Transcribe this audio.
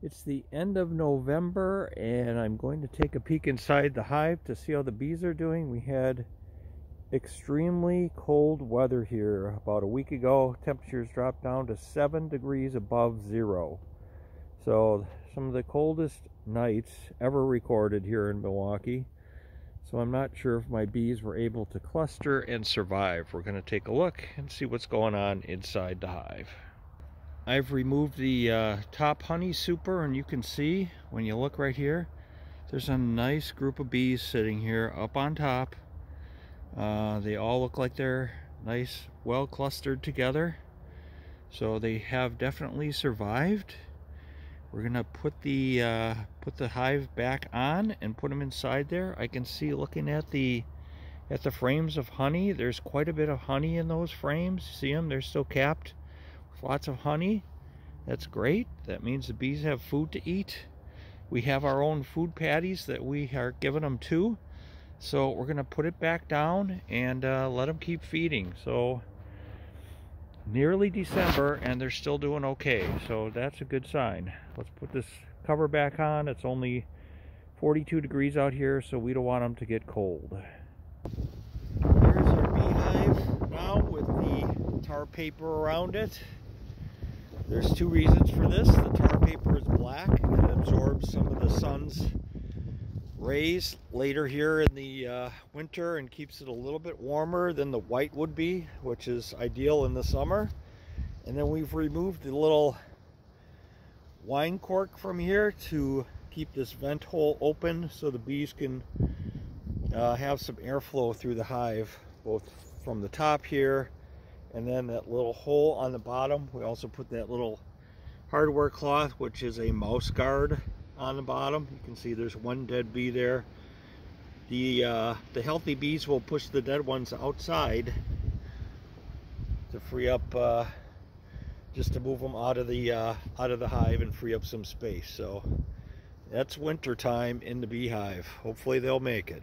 It's the end of November and I'm going to take a peek inside the hive to see how the bees are doing. We had extremely cold weather here about a week ago. Temperatures dropped down to 7 degrees above zero. So some of the coldest nights ever recorded here in Milwaukee. So I'm not sure if my bees were able to cluster and survive. We're going to take a look and see what's going on inside the hive. I've removed the uh, top honey super and you can see when you look right here there's a nice group of bees sitting here up on top. Uh, they all look like they're nice well clustered together. So they have definitely survived. We're gonna put the uh, put the hive back on and put them inside there. I can see looking at the at the frames of honey there's quite a bit of honey in those frames. See them they're still capped lots of honey. That's great. That means the bees have food to eat. We have our own food patties that we are giving them too. So we're going to put it back down and uh, let them keep feeding. So nearly December and they're still doing okay. So that's a good sign. Let's put this cover back on. It's only 42 degrees out here, so we don't want them to get cold. Here's our beehive now with the tar paper around it. There's two reasons for this. The tar paper is black. It absorbs some of the sun's rays later here in the uh, winter and keeps it a little bit warmer than the white would be, which is ideal in the summer. And then we've removed the little wine cork from here to keep this vent hole open so the bees can uh, have some airflow through the hive, both from the top here and then that little hole on the bottom we also put that little hardware cloth which is a mouse guard on the bottom. You can see there's one dead bee there. The uh, the healthy bees will push the dead ones outside to free up uh, just to move them out of the uh, out of the hive and free up some space. So that's winter time in the beehive. Hopefully they'll make it